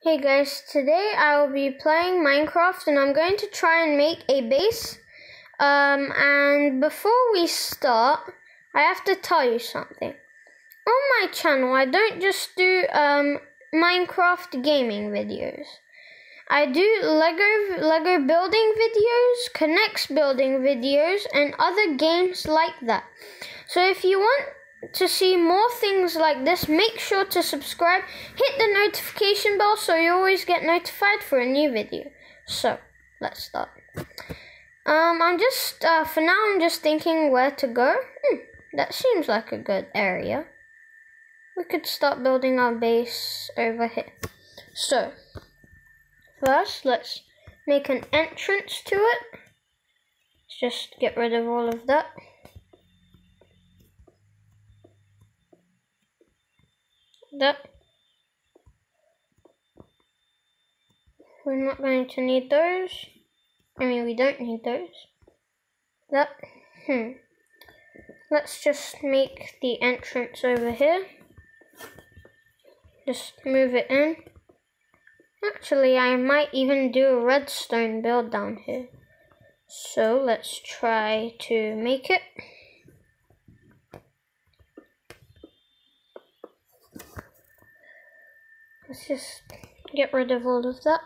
Hey guys, today I will be playing Minecraft and I'm going to try and make a base. Um, and before we start, I have to tell you something. On my channel, I don't just do um, Minecraft gaming videos. I do Lego Lego building videos, K'NEX building videos, and other games like that. So if you want to see more things like this, make sure to subscribe, hit the notification bell so you always get notified for a new video. So, let's start. Um, I'm just, uh, for now, I'm just thinking where to go. Hmm, that seems like a good area. We could start building our base over here. So, first, let's make an entrance to it. Let's just get rid of all of that. That we're not going to need those. I mean we don't need those. That hmm. Let's just make the entrance over here. Just move it in. Actually I might even do a redstone build down here. So let's try to make it Let's just get rid of all of that.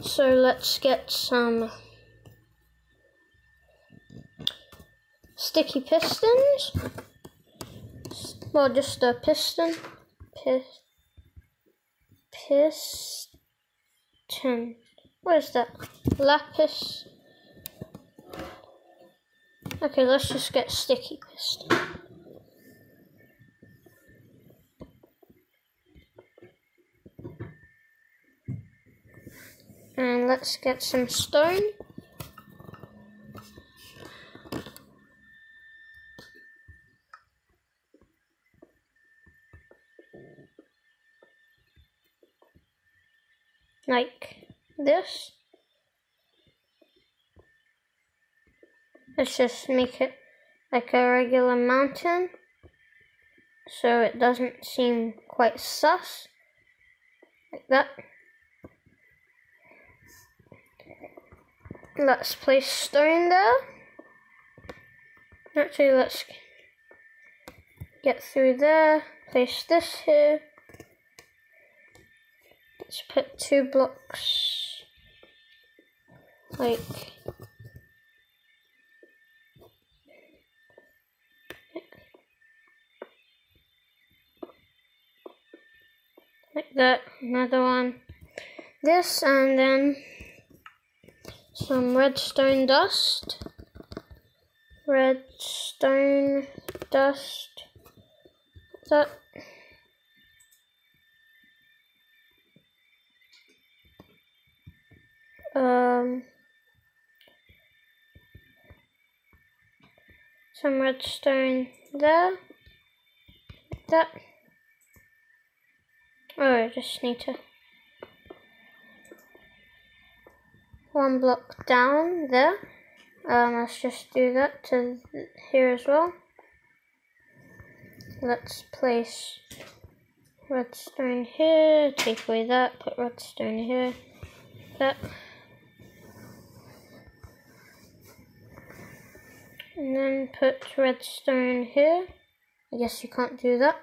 So let's get some sticky pistons. Well, just a piston. Pis piston. What is that? Lapis. Okay, let's just get sticky piston. And let's get some stone. Like this. Let's just make it like a regular mountain so it doesn't seem quite sus like that Let's place stone there. Actually, let's get through there. Place this here. Let's put two blocks like like that. Another one. This and then some redstone dust. Redstone dust. That. Um, some redstone there. That. Oh, I just need to one block down there. Um, let's just do that to here as well. Let's place redstone here, take away that, put redstone here, that. And then put redstone here. I guess you can't do that.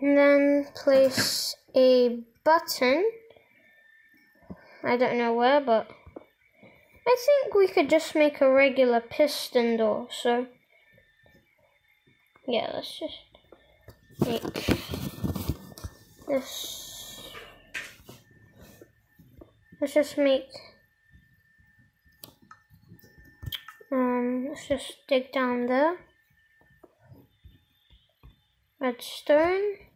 And then place a button. I don't know where, but I think we could just make a regular piston door. So, yeah, let's just make this. Let's just make. Um, let's just dig down there. Redstone.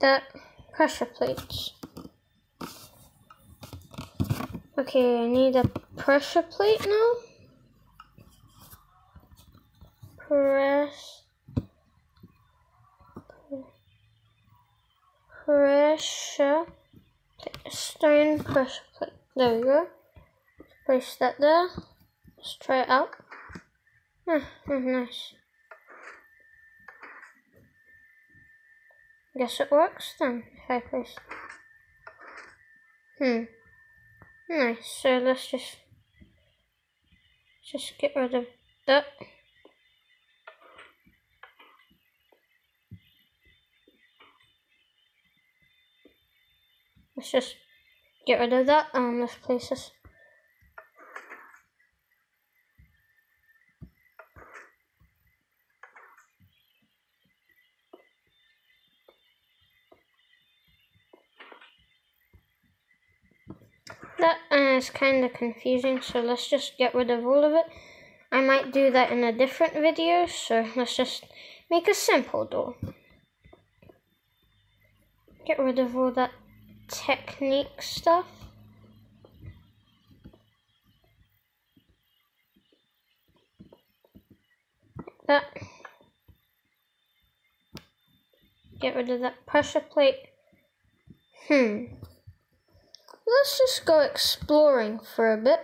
That pressure plates. Okay, I need a pressure plate now. Press pressure stone pressure plate. There we go. Place that there. Let's try it out. Oh nice. Guess it works then, if I place. Hmm. Nice, so let's just just get rid of that. Let's just get rid of that and let's place this That uh, is kind of confusing, so let's just get rid of all of it. I might do that in a different video, so let's just make a simple door. Get rid of all that technique stuff. that. Get rid of that pressure plate. Hmm. Let's just go exploring for a bit.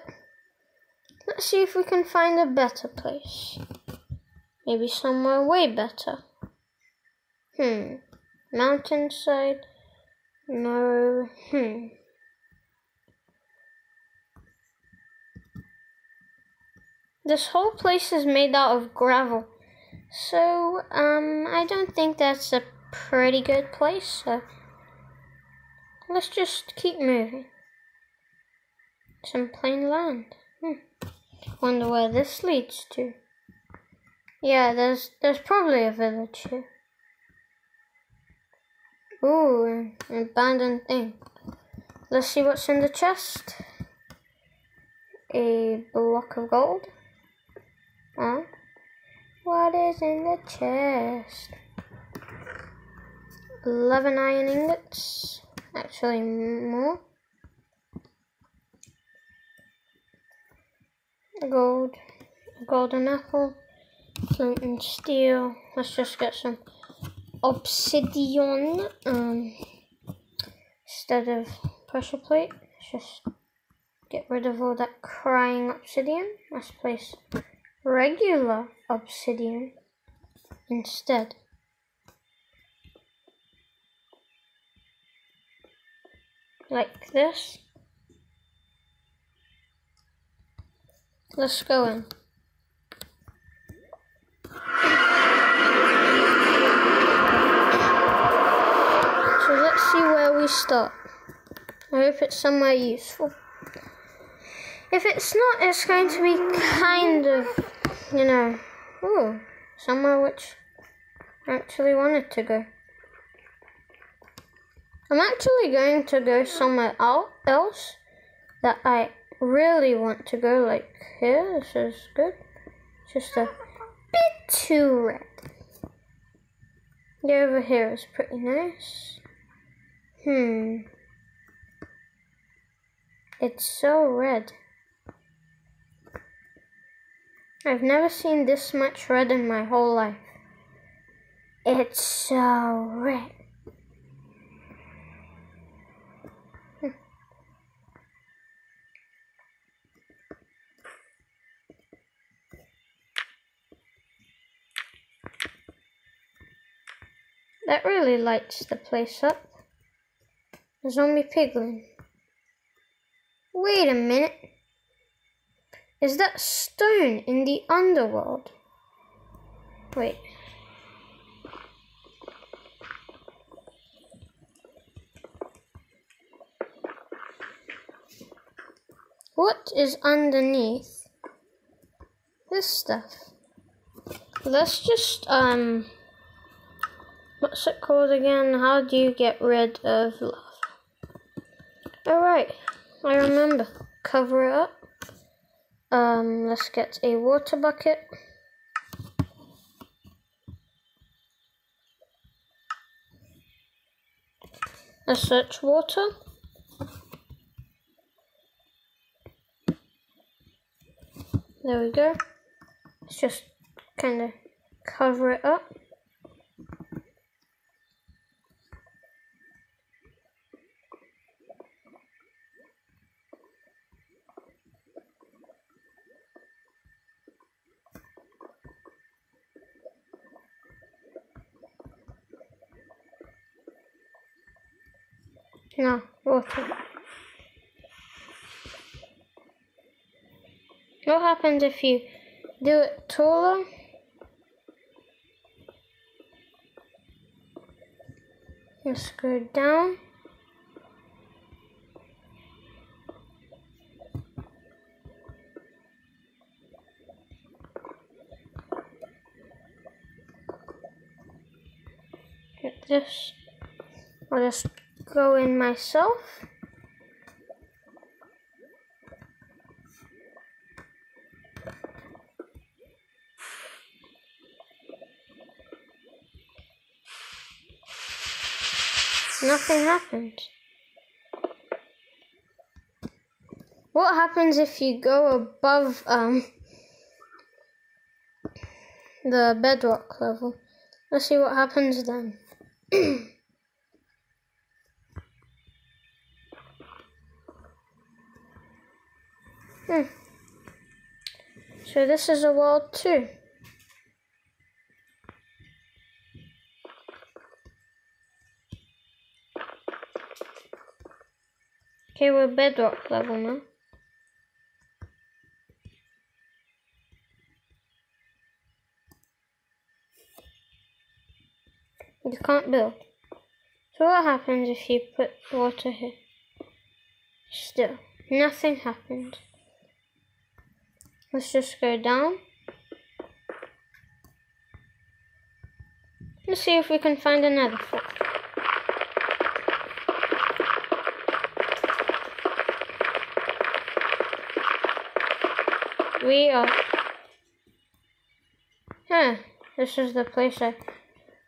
Let's see if we can find a better place. Maybe somewhere way better. Hmm. Mountainside? No. Hmm. This whole place is made out of gravel. So, um, I don't think that's a pretty good place. So, let's just keep moving some plain land. Hmm. Wonder where this leads to. Yeah, there's there's probably a village here. Ooh, an abandoned thing. Let's see what's in the chest. A block of gold. Huh? What is in the chest? 11 iron ingots. Actually, more. Gold, golden apple, flint and steel. Let's just get some obsidian um, instead of pressure plate. Let's just get rid of all that crying obsidian. Let's place regular obsidian instead. Like this. Let's go in. So let's see where we start. I hope it's somewhere useful. If it's not, it's going to be kind of, you know, ooh, somewhere which I actually wanted to go. I'm actually going to go somewhere else that I really want to go like here. This is good. Just a bit too red. The over here is pretty nice. Hmm. It's so red. I've never seen this much red in my whole life. It's so red. That really lights the place up. A zombie piglin. Wait a minute. Is that stone in the underworld? Wait. What is underneath this stuff? Let's just, um, what's it called again? How do you get rid of lava? Alright, I remember. Cover it up. Um, let's get a water bucket. Let's search water. There we go. Let's just kind of cover it up. No. What happens if you do it taller? Let's go down. Get this. I'll just go in myself. Nothing happened. What happens if you go above um the bedrock level? Let's see what happens then. hmm. So this is a world too. Okay, we're bedrock level now. You can't build. So what happens if you put water here? Still, nothing happened. Let's just go down. Let's see if we can find another fort. We are... Huh, this is the place I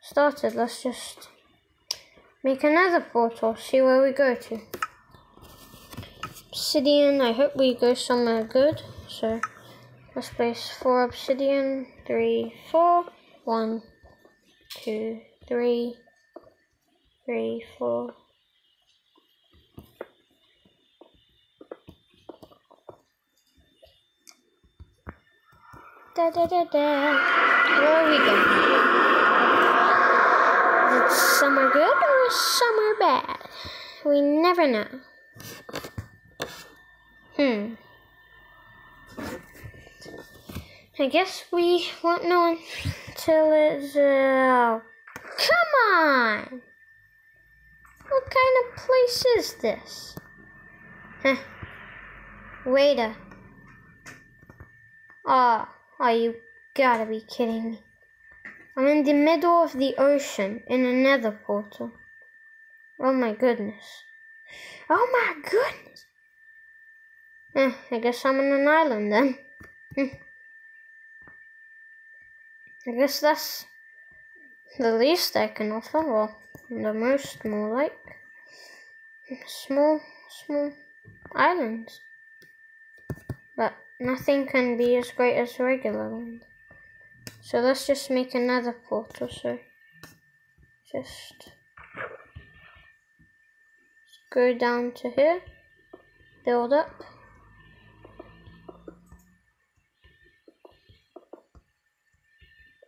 started. Let's just make another portal, see where we go to. Obsidian, I hope we go somewhere good. So, let's place four obsidian, three, four, one, two, three, three, four, Da da da da. Where are we going? Is it summer good or summer bad? We never know. Hmm. I guess we won't know until it's. Uh, come on! What kind of place is this? Huh. Waiter. Ah. Oh. Oh, you gotta be kidding me. I'm in the middle of the ocean in a nether portal. Oh my goodness. Oh my goodness. Eh, I guess I'm on an island then. I guess that's the least I can offer, or the most more like. Small, small islands. But Nothing can be as great as regular land. So let's just make another portal. So just go down to here, build up.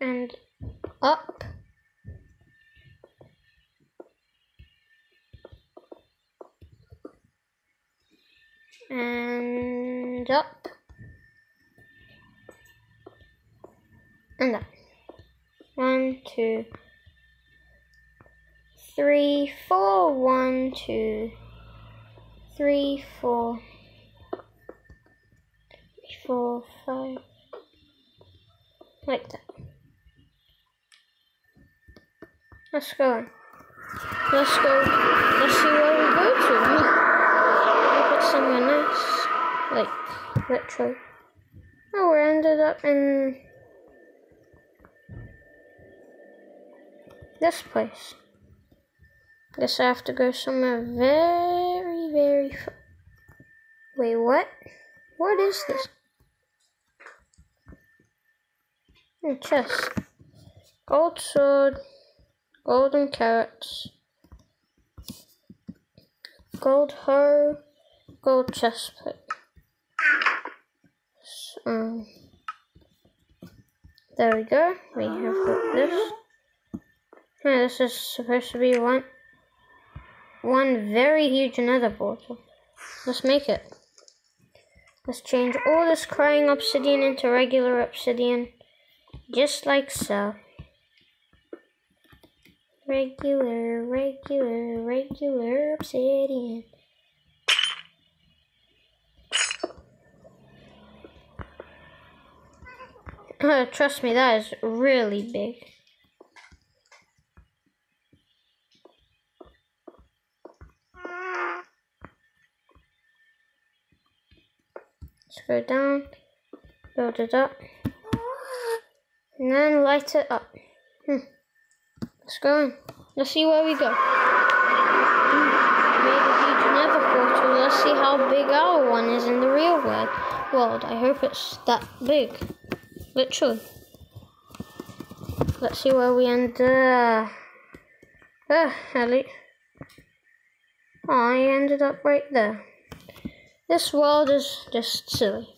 And up. And up. and up. One, two, three, four, one, two, three, four, four, five, like that. Let's go. Let's go. Let's see where we go to. Look at somewhere nice. Like, literally. Oh, we ended up in this place. Guess I have to go somewhere very, very far. Wait, what? What is this? A chest. Gold sword. Golden carrots. Gold hoe. Gold chest plate. Um, there we go. We have got this. Yeah, this is supposed to be one one very huge nether portal. Let's make it. Let's change all this crying obsidian into regular obsidian. Just like so. Regular, regular, regular obsidian. Uh, trust me, that is really big. Go down, build it up, and then light it up. Hmm. Let's go. Let's see where we go. Made a huge nether portal. Let's see how big our one is in the real world. World. I hope it's that big. Literally. Let's see where we end. Uh, uh, Ellie. Oh, I ended up right there. This world is just silly.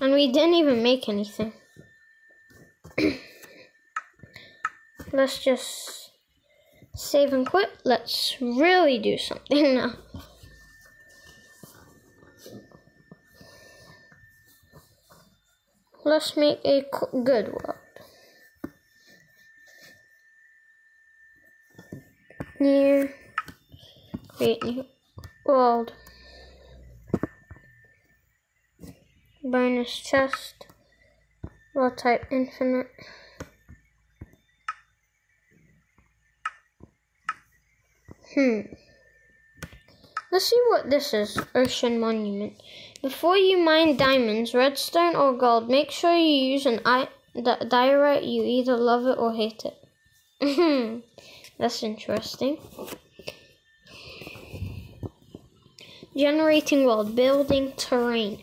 And we didn't even make anything. Let's just save and quit. Let's really do something now. Let's make a good world. New, create new world. Bonus chest. will type infinite. Hmm. Let's see what this is. Ocean Monument. Before you mine diamonds, redstone, or gold, make sure you use an I- di- diorite. You either love it or hate it. That's interesting. Generating world, building terrain.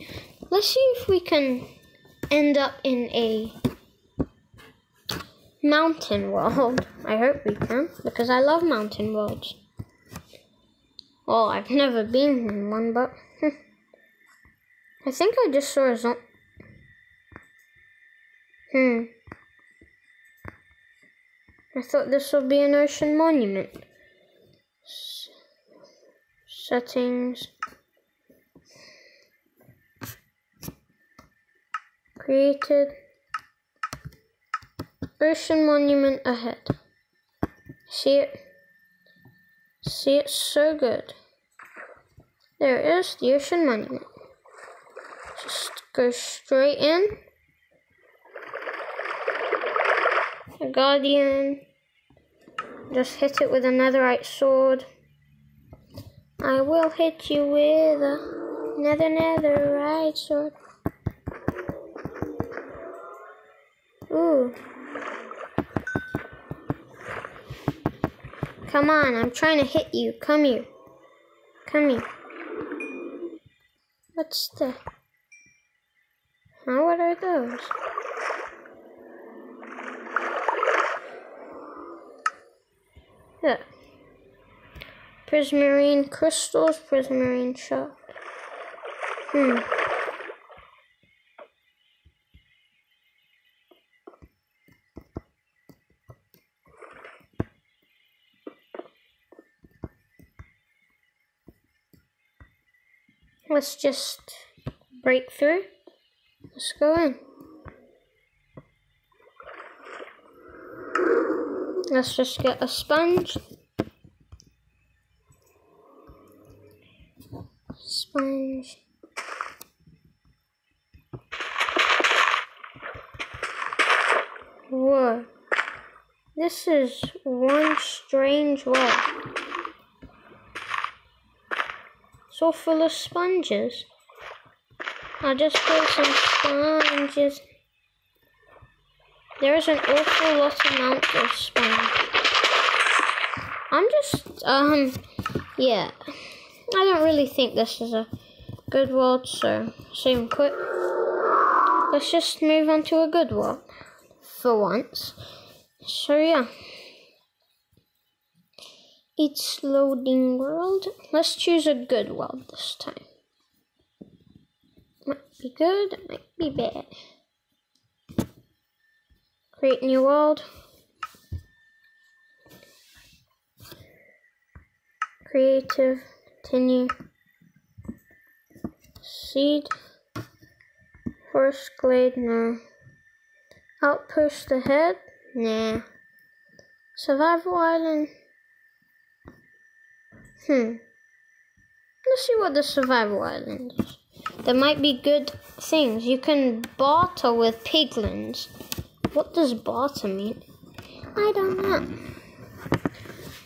Let's see if we can end up in a mountain world. I hope we can, because I love mountain worlds. Well, I've never been in one, but I think I just saw a zombie. Hmm. I thought this would be an ocean monument. S settings. Created. Ocean monument ahead. See it? See, it's so good. There is the ocean monument. Just go straight in. A guardian. Just hit it with a netherite sword. I will hit you with a nether netherite sword. Ooh. Come on, I'm trying to hit you. Come here. Come here. What's the... Huh, what are those? Yeah. Prismarine crystals, prismarine shard. Hmm. Let's just break through. Let's go in. Let's just get a sponge. Sponge. Whoa. This is one strange So full of sponges. I'll just put some sponges. There's an awful lot amount of sponge. I'm just, um, yeah. I don't really think this is a good world, so same quit. Let's just move on to a good world for once. So yeah. It's loading world. Let's choose a good world this time. Might be good, might be bad. Create new world. Creative. Continue. Seed. Forest glade, no. Outpost ahead? Nah. Survival island? Hmm. Let's see what the survival island is. There might be good things. You can barter with piglins. What does barter mean? I don't know.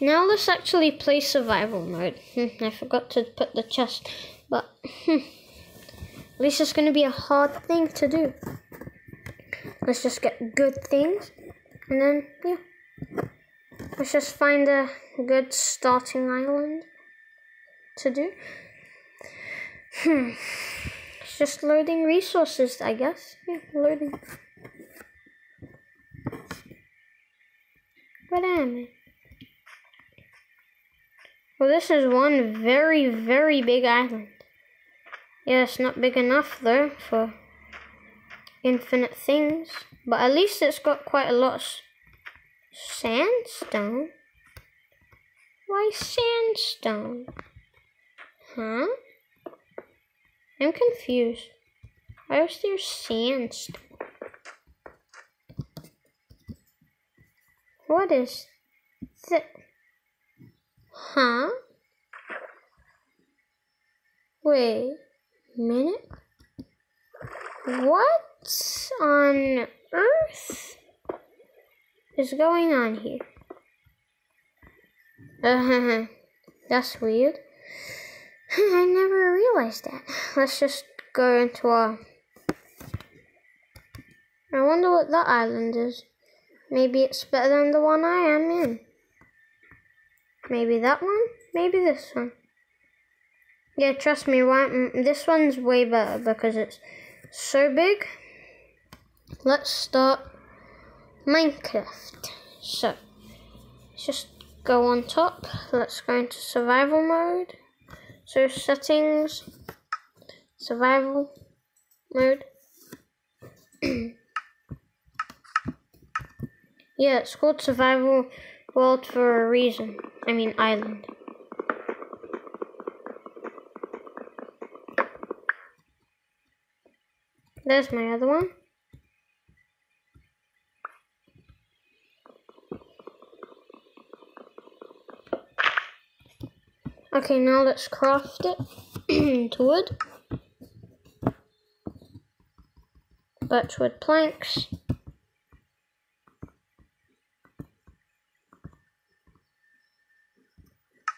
Now let's actually play survival mode. Hmm, I forgot to put the chest, but hmm, at least it's going to be a hard thing to do. Let's just get good things, and then, yeah. Let's just find a good starting island to do. Hmm. It's just loading resources, I guess. Yeah, loading. What am I? Well, this is one very, very big island. Yeah, it's not big enough though for infinite things. But at least it's got quite a lot of sandstone. Why sandstone? Huh? I'm confused. Why was there sandstone? What is that? Huh? Wait a minute. What on earth is going on here? Uh, huh. that's weird. I never realized that. Let's just go into our. I wonder what that island is. Maybe it's better than the one I am in. Maybe that one? Maybe this one. Yeah, trust me, this one's way better because it's so big. Let's start Minecraft. So, let's just go on top. Let's go into survival mode. So settings, survival mode. yeah, it's called survival world for a reason. I mean island. There's my other one. Okay, now let's craft it into wood. Birchwood planks.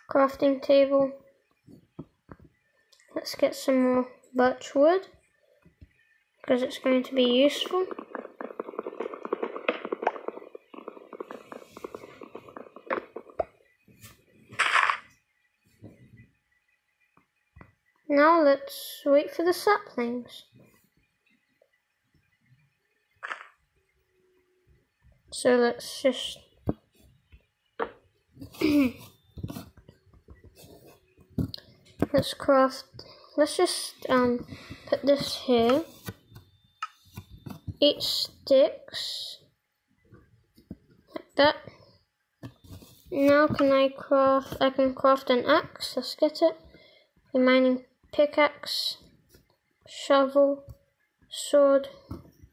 Crafting table. Let's get some more birch wood because it's going to be useful. Now let's wait for the saplings. So let's just let's craft let's just um put this here. Eight sticks like that. Now can I craft I can craft an axe, let's get it. A mining pickaxe, shovel, sword,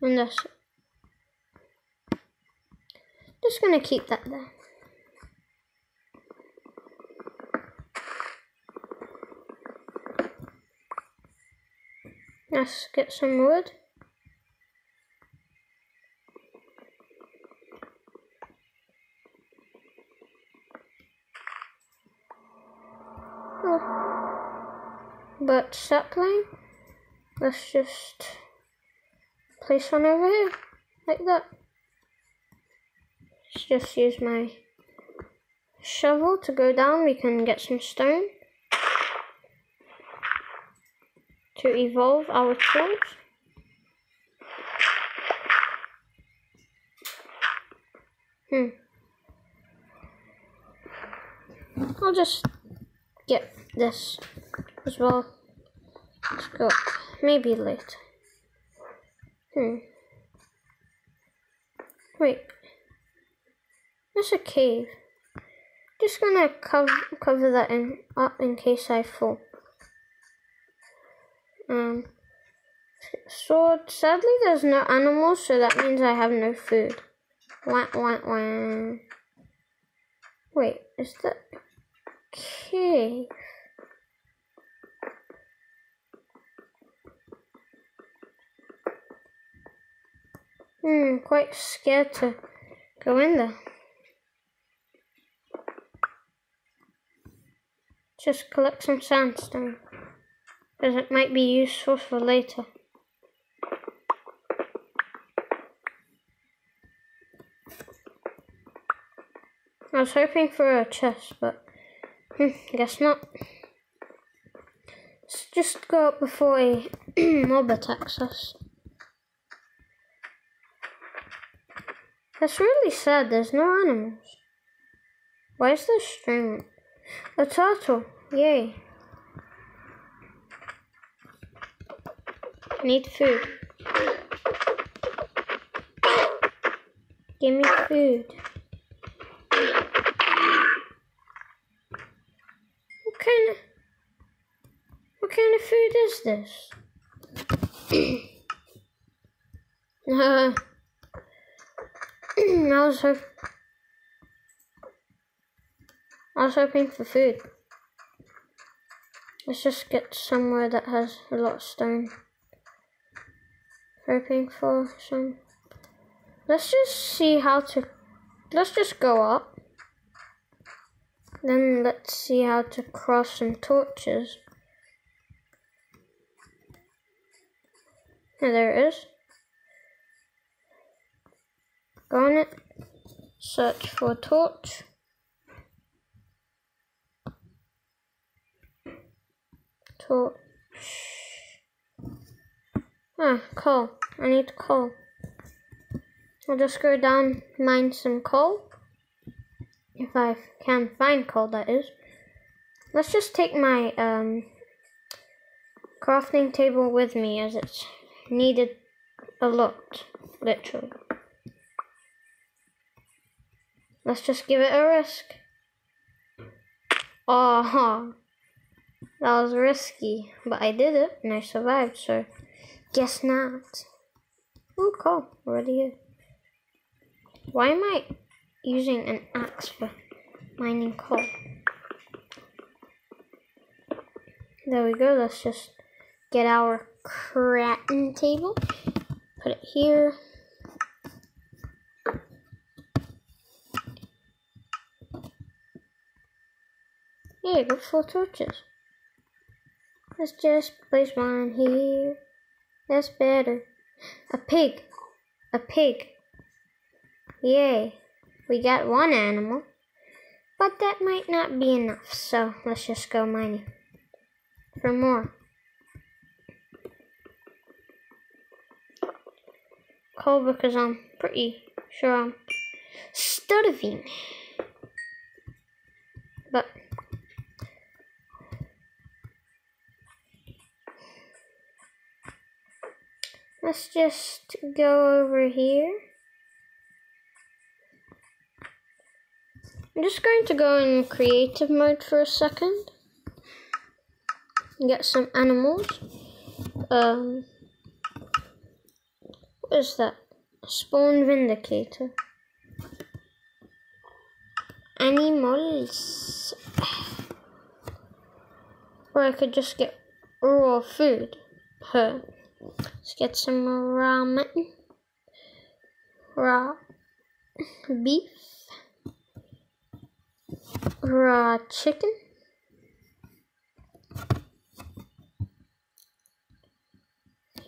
and that's it. Just gonna keep that there. Let's get some wood. Oh. But sapling, let's just place one over here, like that. Let's just use my shovel to go down. We can get some stone to evolve our tools. Hmm. I'll just get this as well. Let's go. Maybe later. Hmm. Wait. There's a cave. Just gonna cover cover that in up in case I fall. Um, sword. Sadly, there's no animals, so that means I have no food. Wah, wah, wah. Wait, is that cave? Hmm, I'm quite scared to go in there. Just collect some sandstone, because it might be useful for later. I was hoping for a chest, but hmm, guess not. Let's just go up before a mob attacks us. That's really sad, there's no animals. Why is there string? A turtle, yay. Need food. Give me food. What kind of what kind of food is this? uh, I was hoping I was hoping for food. Let's just get somewhere that has a lot of stone. Hoping for some. Let's just see how to. Let's just go up. Then let's see how to cross some torches. There it is. Go on it. Search for torch. Torch. Ah, coal. I need coal. I'll just go down, mine some coal. If I can find coal, that is. Let's just take my um, crafting table with me as it's needed a lot, literally. Let's just give it a risk. Oh, that was risky, but I did it and I survived, so guess not. Oh, cool, already here. Why am I using an axe for mining coal? There we go, let's just get our crafting table, put it here. Yeah, got four torches. Let's just place one here. That's better. A pig. A pig. Yay. We got one animal. But that might not be enough, so let's just go mining for more. Coal because I'm pretty sure I'm studying. But let's just go over here. I'm just going to go in creative mode for a second. Get some animals. Um, what is that? Spawn Vindicator. Animals. Or I could just get raw food. Huh. Let's get some raw mutton. Raw beef raw chicken.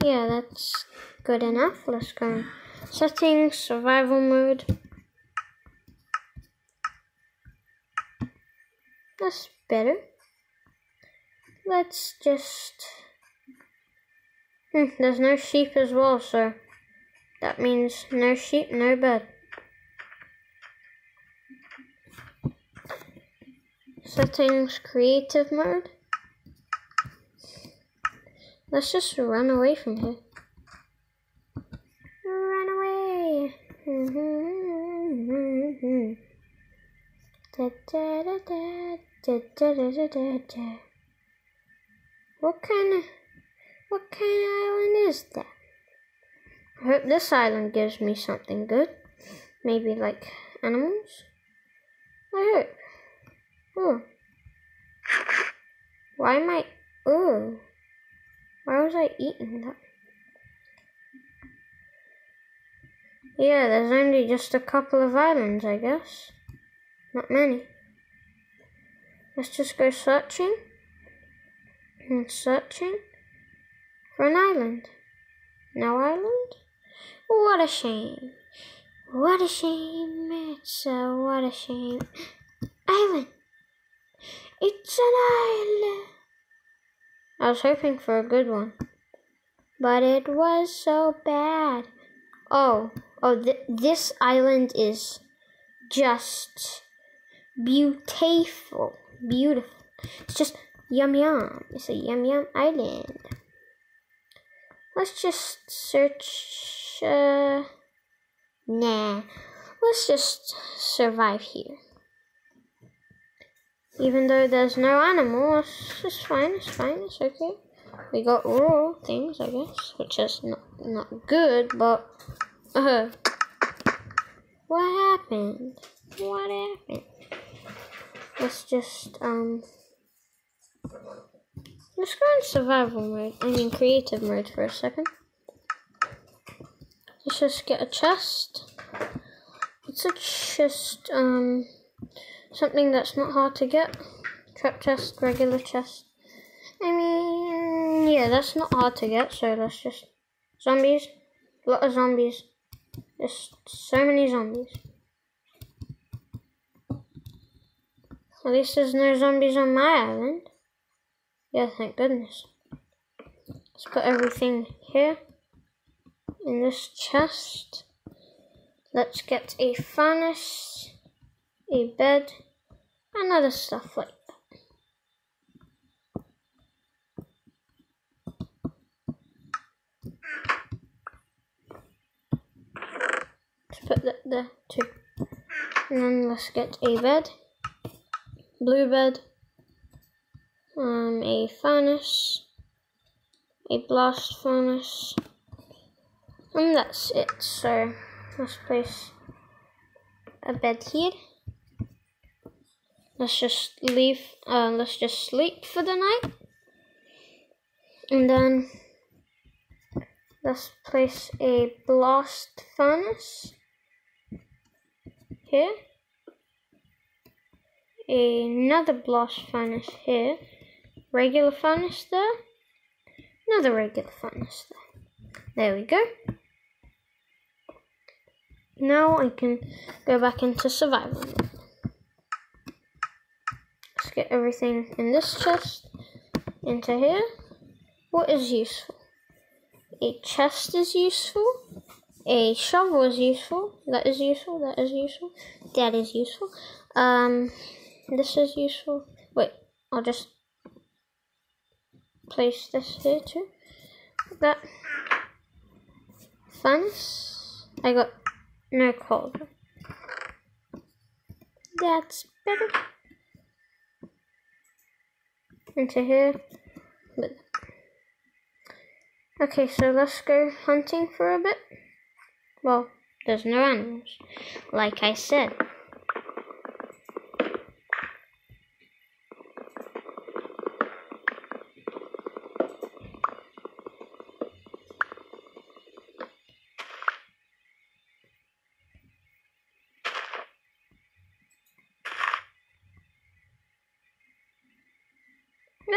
Yeah, that's good enough. Let's go settings, survival mode. That's better. Let's just... Hmm, there's no sheep as well, so that means no sheep, no bed. Settings creative mode. Let's just run away from here. Run away. What kind of what kind of island is that? I hope this island gives me something good. Maybe like animals? I hope. Oh. Why am I oh why was I eating that? Yeah, there's only just a couple of islands, I guess. Not many. Let's just go searching and searching for an island. No island? What a shame. What a shame. It's a what a shame. Island. It's an island. I was hoping for a good one. But it was so bad. Oh, oh, th this island is just beautiful. Beautiful. It's just yum yum. It's a yum yum island. Let's just search. Uh, nah. Let's just survive here. Even though there's no animals, it's fine, it's fine, it's okay. We got raw things, I guess, which is not, not good, but... Uh, what happened? What happened? Let's just, um... Let's go in survival mode, I mean creative mode for a second. Let's just get a chest. It's a chest, um, something that's not hard to get. Trap chest, regular chest. I mean, yeah, that's not hard to get, so let's just... Zombies. A lot of zombies. Just so many zombies. At least there's no zombies on my island. Yeah, thank goodness. Let's put everything here in this chest. Let's get a furnace, a bed, and other stuff like that. Let's put that there too. And then let's get a bed, blue bed, um, a furnace, a blast furnace, and that's it. So let's place a bed here. Let's just leave, uh, let's just sleep for the night. And then let's place a blast furnace here. Another blast furnace here regular furnace there, another regular furnace there. There we go. Now I can go back into survival. Let's get everything in this chest into here. What is useful? A chest is useful. A shovel is useful. That is useful. That is useful. That is useful. Um, this is useful. Wait, I'll just place this here too. Like That fence. I got no coal. That's better. Into here. But okay, so let's go hunting for a bit. Well, there's no animals, like I said.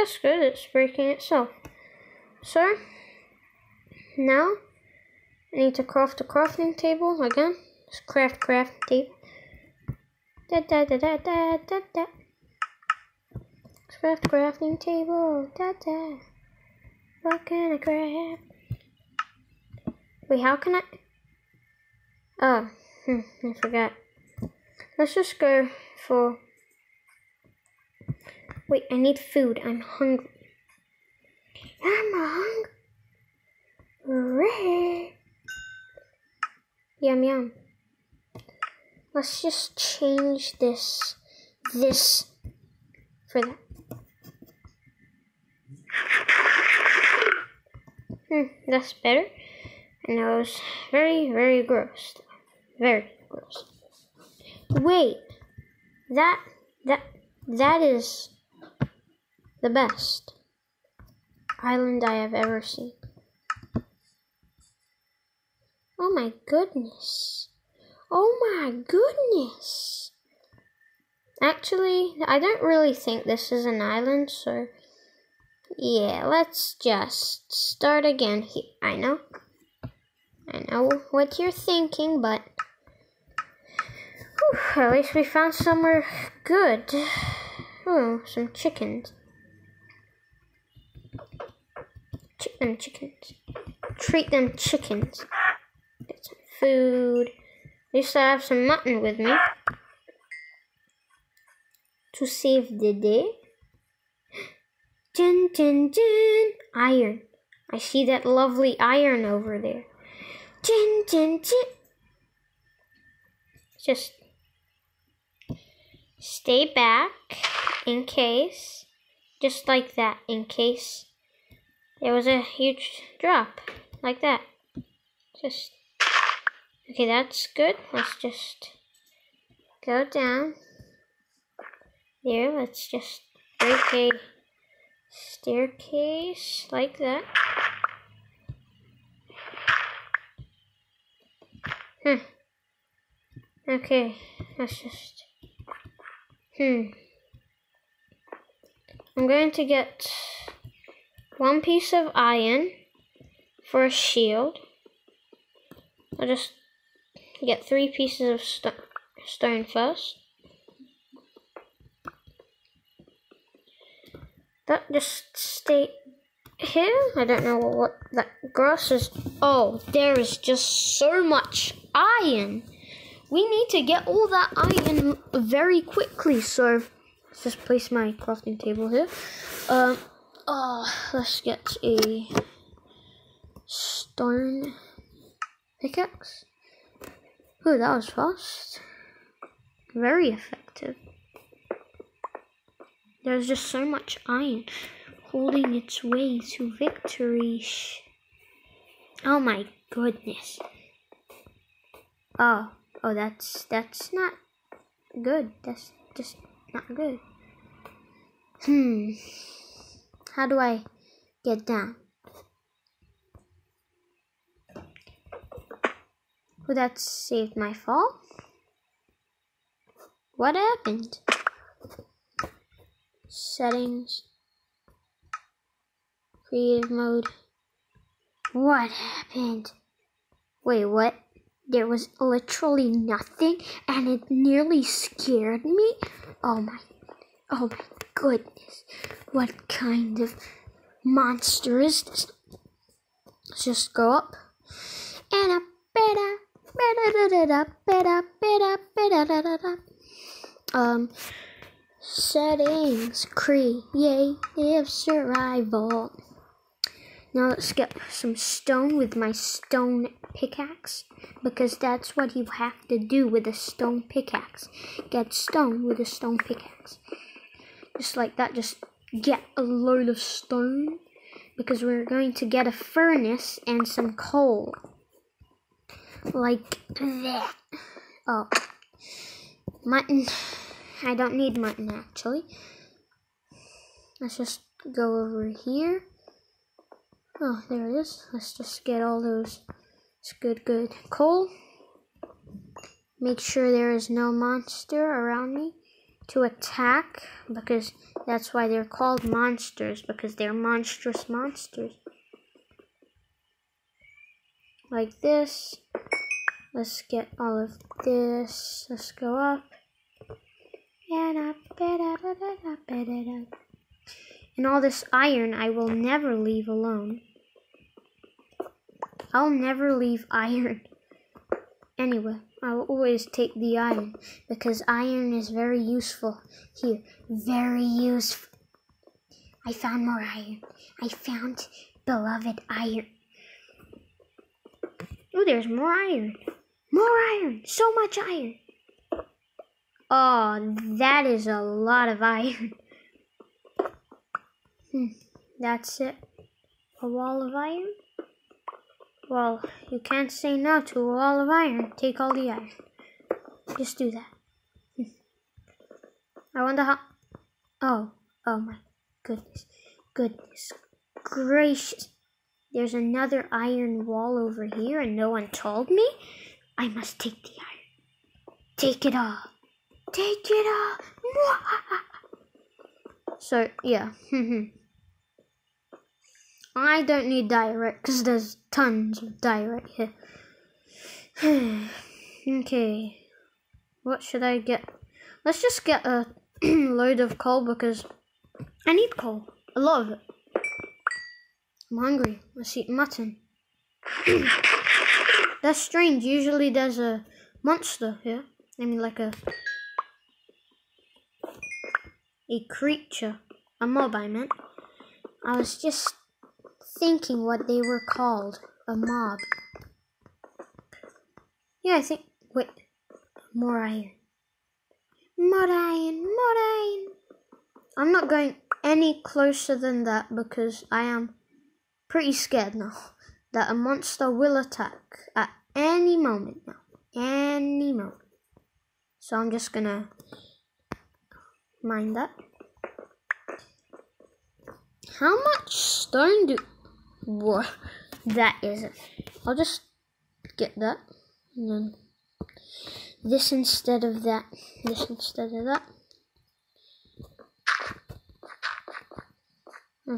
That's good, it's breaking itself. So, now, I need to craft a crafting table again. Let's craft craft table. Da da da da da da da. Craft crafting table. Da da. What can I craft? Wait, how can I? Oh, hmm, I forgot. Let's just go for Wait, I need food. I'm hungry. I'm hungry. Yum yum. Let's just change this this for that. Hmm, that's better. And that was very, very gross. Very gross. Wait, that that that is the best island I have ever seen. Oh my goodness. Oh my goodness. Actually, I don't really think this is an island, so yeah, let's just start again here. I know. I know what you're thinking, but whew, at least we found somewhere good. Oh, some chickens. Chicken chickens. Treat them chickens. Get some food. At least I have some mutton with me to save the day. Dun, dun, dun. Iron. I see that lovely iron over there. Dun, dun, dun. Just stay back in case, just like that, in case there was a huge drop, like that. Just, okay, that's good. Let's just go down. There, let's just break a staircase like that. Hmm. Okay, let's just. Hmm. I'm going to get one piece of iron for a shield. I'll just get three pieces of st stone first. That just stay here. I don't know what that grass is. Oh, there is just so much iron. We need to get all that iron very quickly. So let's just place my crafting table here. Um. Oh, let's get a stone pickaxe. Oh, that was fast. Very effective. There's just so much iron holding its way to victory. Oh my goodness. Oh, oh, that's that's not good. That's just not good. Hmm. How do I get down? Would that saved my fall? What happened? settings, creative mode. What happened? Wait, what? There was literally nothing and it nearly scared me? Oh my, oh my goodness. What kind of monster is this? Let's just go up and up, better, better, um, Settings, creative survival. Now let's get some stone with my stone pickaxe because that's what you have to do with a stone pickaxe. Get stone with a stone pickaxe. Just like that, just get a load of stone because we're going to get a furnace and some coal. Like that. Oh. Mutton. I don't need mutton actually. Let's just go over here. Oh, there it is. Let's just get all those it's good, good coal. Make sure there is no monster around me to attack because that's why they're called monsters because they're monstrous monsters. Like this. Let's get all of this. Let's go up. And up and all this iron I will never leave alone. I'll never leave iron. Anyway, I will always take the iron because iron is very useful here. Very useful. I found more iron. I found beloved iron. Oh, there's more iron. More iron. So much iron. Oh, that is a lot of iron. Hmm, that's it. A wall of iron? Well, you can't say no to a wall of iron. Take all the iron. Just do that. Hmm. I wonder how. Oh, oh my goodness. Goodness gracious. There's another iron wall over here and no one told me? I must take the iron. Take it all. Take it all. So, yeah. I don't need direct because there's tons of direct here. okay. What should I get? Let's just get a load of coal because I need coal. A lot of it. I'm hungry. Let's eat mutton. That's strange. Usually there's a monster here. I mean like a a creature. A mob I meant. I was just thinking what they were called. A mob. Yeah, I think wait. More iron. More iron, more iron. I'm not going any closer than that because I am pretty scared now that a monster will attack at any moment now. Any moment. So I'm just gonna mind that. How much stone do. Whoa, that isn't. I'll just get that. And then this instead of that. This instead of that. Hmm.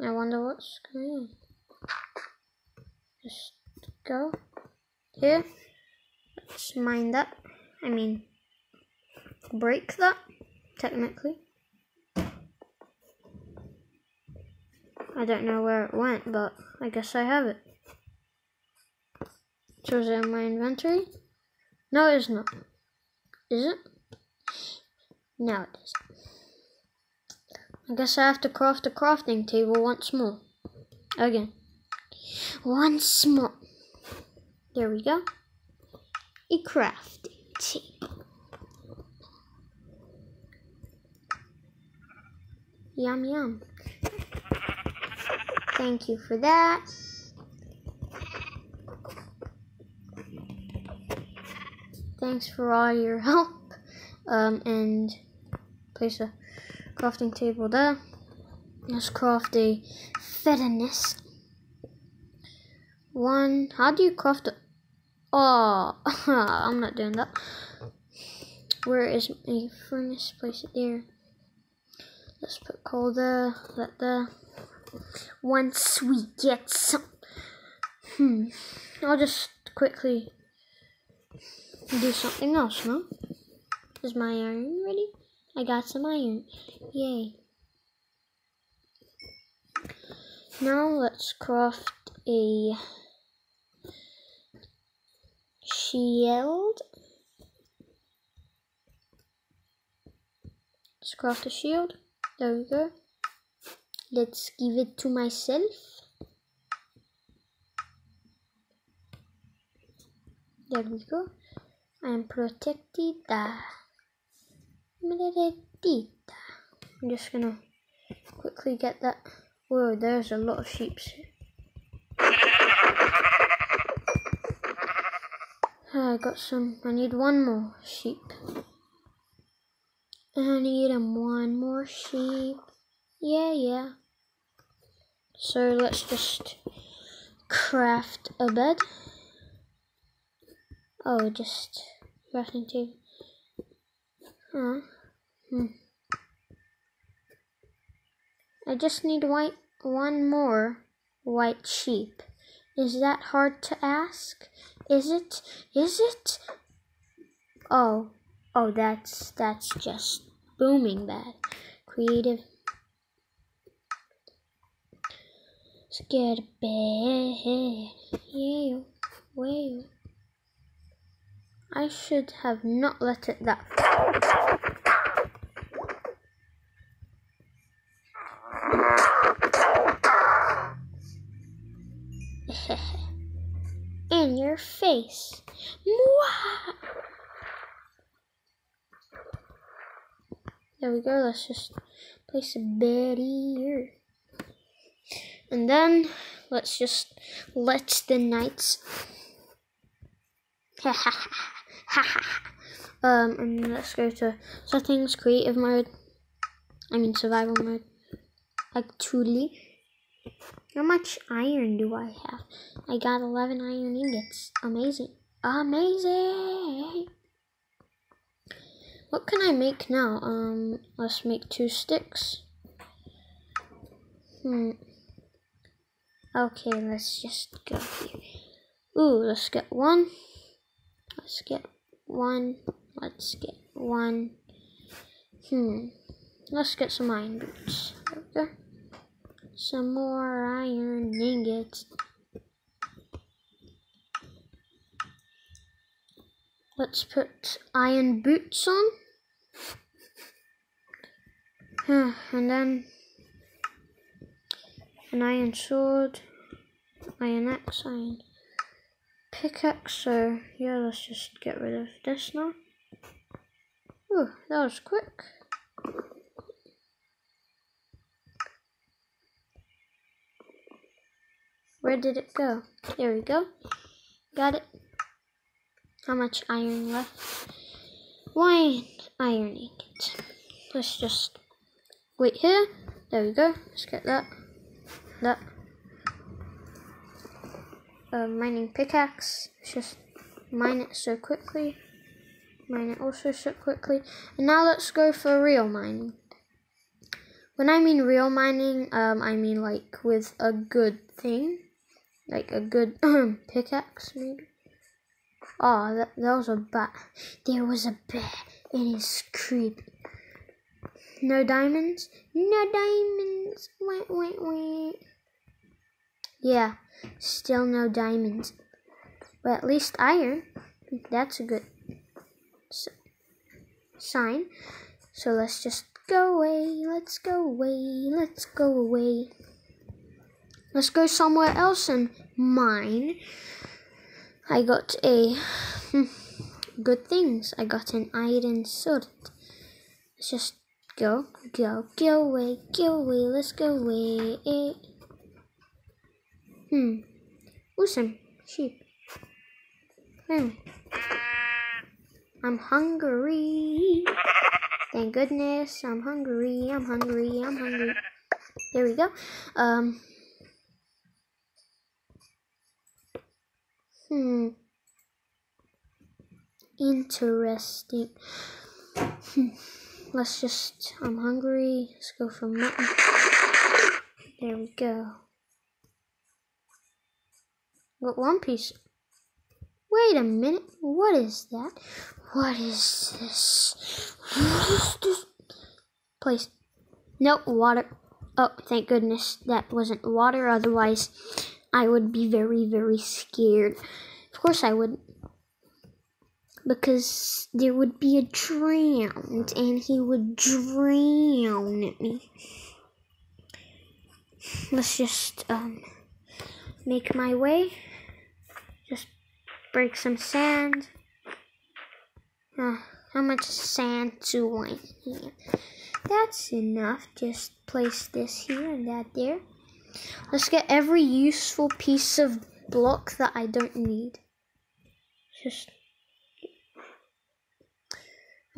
I wonder what's going on. Just go here. Let's mine that. I mean, break that, technically. I don't know where it went, but I guess I have it. So is it in my inventory? No, it's not. Is it? No, it isn't. I guess I have to craft a crafting table once more. Again. Once more. There we go. A crafting table. Yum yum. Thank you for that. Thanks for all your help. Um, and place a crafting table there. Let's craft a furnace. One, how do you craft it? Oh, I'm not doing that. Where is my furnace? Place it there. Let's put coal there, that there. Once we get some, hmm, I'll just quickly do something else, no? Is my iron ready? I got some iron. Yay. Now let's craft a shield. Let's craft a shield. There we go. Let's give it to myself. There we go. I am protected. I'm just gonna quickly get that. Whoa, there's a lot of sheep. Ah, I got some. I need one more sheep. I need one more sheep. Yeah, yeah. So let's just craft a bed. Oh, just crafting table. Huh. Hmm. I just need white one more white sheep. Is that hard to ask? Is it? Is it? Oh, oh, that's that's just booming bad. Creative. Scared bad. Yeah, well. I should have not let it that in your face. There we go. Let's just place a bed here. And then let's just let the knights. Um, and let's go to settings, creative mode. I mean survival mode. Actually, how much iron do I have? I got 11 iron ingots. Amazing. Amazing. What can I make now? Um, let's make two sticks. Hmm. Okay, let's just go here. Ooh, let's get one. Let's get one. Let's get one. Hmm. Let's get some iron boots. Okay. Some more iron ingots. Let's put iron boots on. and then an iron sword, iron axe, iron pickaxe. So, yeah, let's just get rid of this now. Ooh, that was quick. Where did it go? There we go. Got it. How much iron left? One iron ingot. Let's just wait here. There we go. Let's get that. That. Uh, mining pickaxe. Just mine it so quickly. Mine it also so quickly. And now let's go for real mining. When I mean real mining, um, I mean like with a good thing. Like a good pickaxe, maybe. Oh, that, that was a bat. There was a bat in his creepy. No diamonds? No diamonds. Wait, wait, wait. Yeah, still no diamonds. But at least iron. That's a good sign. So let's just go away. Let's go away. Let's go away. Let's go somewhere else and mine. I got a hmm, good things. I got an iron sword. Let's just go, go, go away, go away. Let's go away. Hmm. Awesome. Sheep. Hmm. I'm hungry. Thank goodness. I'm hungry. I'm hungry. I'm hungry. There we go. Um. Hmm. Interesting. Let's just, I'm hungry. Let's go for mutton. There we go. Got one piece. Wait a minute. What is that? What is this? What is this place? Nope, water. Oh, thank goodness that wasn't water. Otherwise, I would be very, very scared. Of course, I would. Because there would be a drowned and he would drown me. Let's just um, make my way. Just break some sand. Uh, how much sand do I need? That's enough. Just place this here and that there. Let's get every useful piece of block that I don't need. Just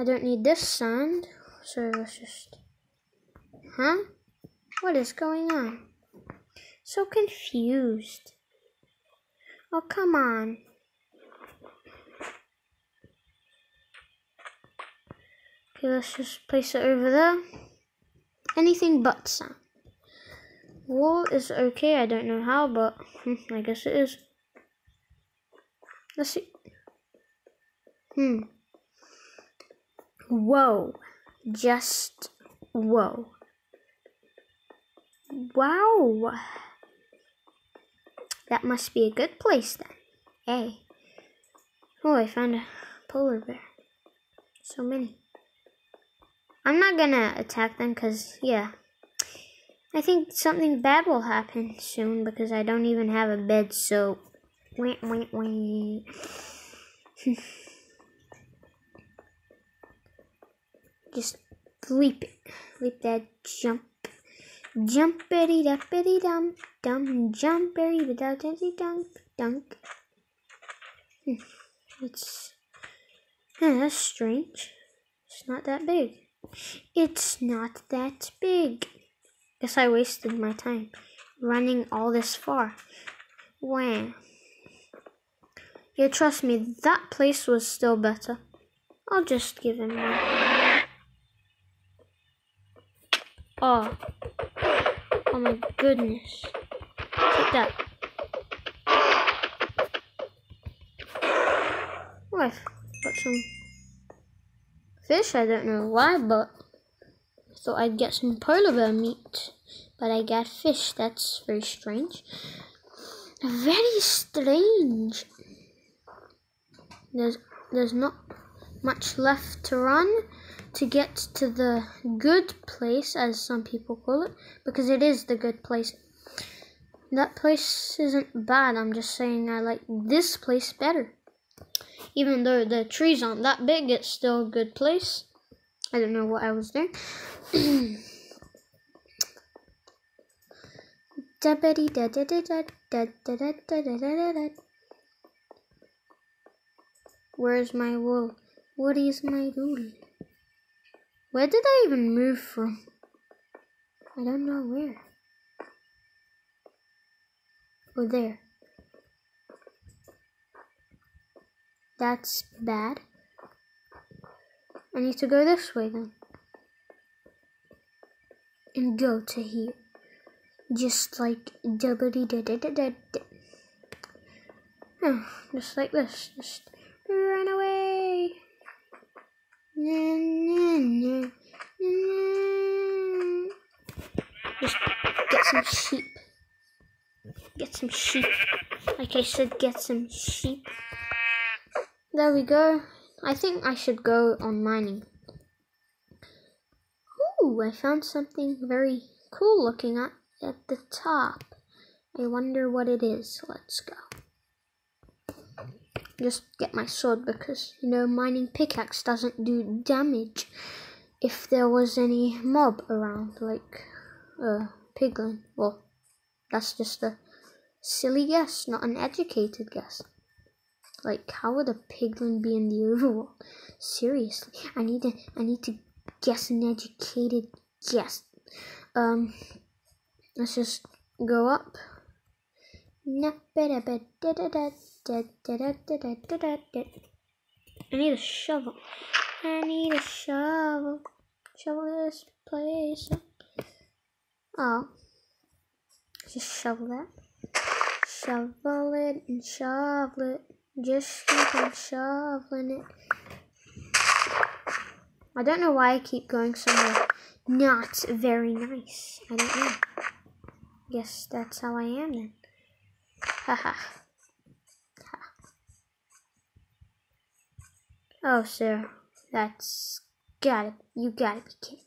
I don't need this sand, so let's just Huh? What is going on? So confused. Oh come on. Okay, let's just place it over there. Anything but sand. Wool is okay. I don't know how, but hmm, I guess it is. Let's see. Hmm. Whoa. Just whoa. Wow. That must be a good place then. Hey. Oh, I found a polar bear. So many. I'm not gonna attack them because, yeah, I think something bad will happen soon because I don't even have a bed, so Wait, wait, wait. Just leap it. Leap that jump. Jumpity dumpity dum dum jumpity without dunk dunk. Hmm. It's yeah, that's strange. It's not that big. It's not that big. Guess I wasted my time running all this far. Wow. Yeah, trust me, that place was still better. I'll just give him one. Oh. Oh my goodness. Take that. Oh, I've got some fish. I don't know why, but I thought I'd get some polar bear meat. But I got fish. That's very strange. Very strange. There's there's not much left to run to get to the good place, as some people call it, because it is the good place. That place isn't bad, I'm just saying I like this place better. Even though the trees aren't that big, it's still a good place. I don't know what I was doing. Where's my wool? What is my wool? Where did I even move from? I don't know where. Oh, there. That's bad. I need to go this way then. And go to here. Just like doubly da da da da da. Just like this. Just run away. Just get some sheep. Get some sheep. Like I said, get some sheep. There we go. I think I should go on mining. Ooh, I found something very cool looking at, at the top. I wonder what it is. Let's go just get my sword because you know mining pickaxe doesn't do damage if there was any mob around like a piglin. Well that's just a silly guess not an educated guess. Like how would a piglin be in the overworld? Seriously i need to i need to guess an educated guess. Um let's just go up I need a shovel. I need a shovel. Shovel this place. Oh. Just shovel that. Shovel it and shovel it. Just keep on shoveling it. I don't know why I keep going somewhere not very nice. I don't know. Guess that's how I am then. Haha. Oh, sir, that's gotta, you gotta be kidding.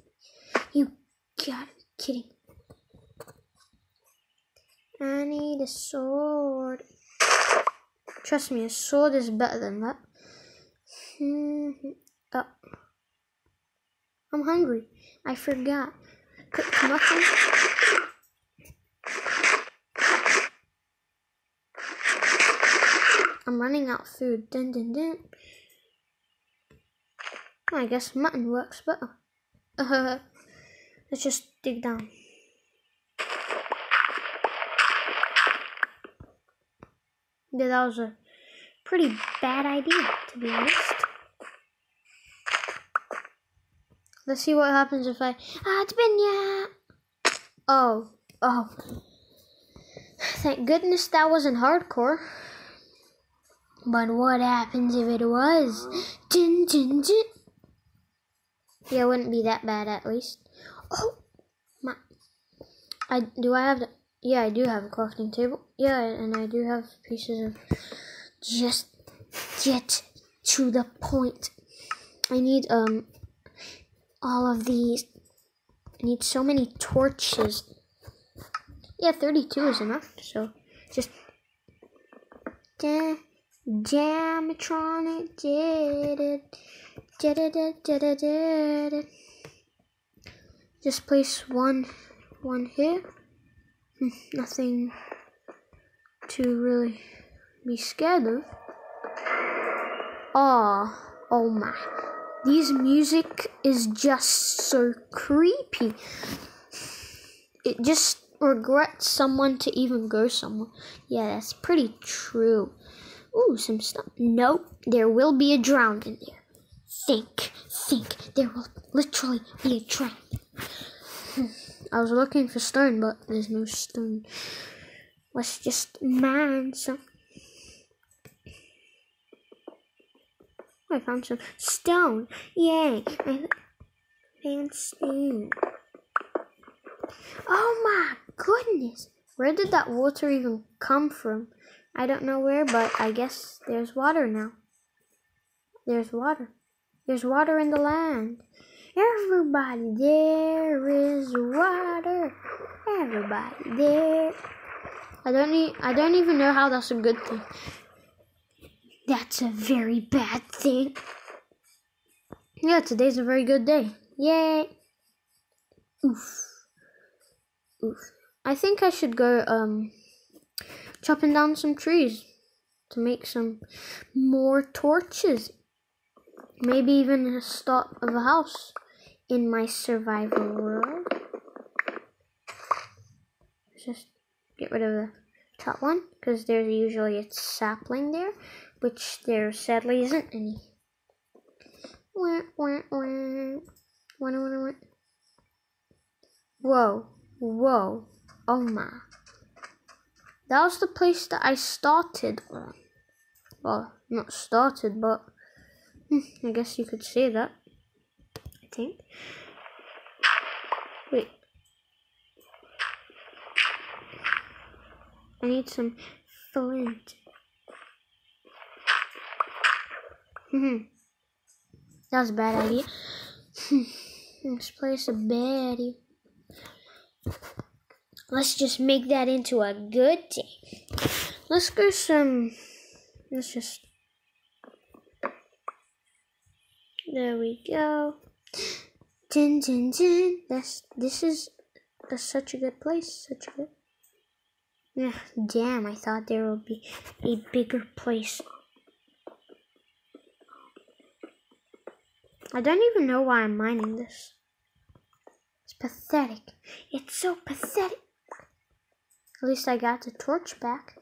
You gotta be kidding. I need a sword. Trust me, a sword is better than that. Hmm, oh. I'm hungry. I forgot. I'm running out of food. Dun dun dun. I guess mutton works better. Uh, let's just dig down. Yeah, that was a pretty bad idea, to be honest. Let's see what happens if I... Ah, it's been. Oh, oh. Thank goodness that wasn't hardcore. But what happens if it was? Dun, dun, dun. Yeah, it wouldn't be that bad at least. Oh, my! I do I have the? Yeah, I do have a crafting table. Yeah, and I do have pieces of. Just get to the point. I need um all of these. I need so many torches. Yeah, 32 is enough. So just Jam, Jamatronic did it. Did it, did it, did it. Just place one, one here. Hmm, nothing to really be scared of. Oh, oh my. These music is just so creepy. It just regrets someone to even go somewhere. Yeah, that's pretty true. Ooh, some stuff. Nope, there will be a drown in there. Think, think, there will literally be a drown. Hmm, I was looking for stone, but there's no stone. Let's just mine some. I found some stone. Yay! I found stone. Oh my goodness! Where did that water even come from? I don't know where, but I guess there's water now. There's water. There's water in the land. Everybody, there is water. Everybody there. I don't e- I don't even know how that's a good thing. That's a very bad thing. Yeah, today's a very good day. Yay. Oof. Oof. I think I should go um chopping down some trees to make some more torches. Maybe even a start of a house in my survival world. Just get rid of the top one because there's usually a sapling there which there sadly isn't any. Whoa, whoa, oh my. That was the place that I started on. Well, not started, but hmm, I guess you could say that. I think. Wait. I need some flint. Hmm. that was a bad idea. this place a baddie. Let's just make that into a good day. Let's go some. Let's just. There we go. Dun, dun, dun. That's this is a, such a good place. Such a good. Yeah, damn! I thought there would be a bigger place. I don't even know why I'm mining this. It's pathetic. It's so pathetic. At least I got the torch back.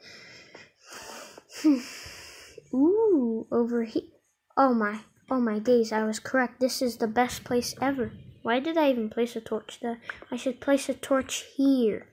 Ooh, over here. Oh my, oh my days, I was correct. This is the best place ever. Why did I even place a torch there? I should place a torch here.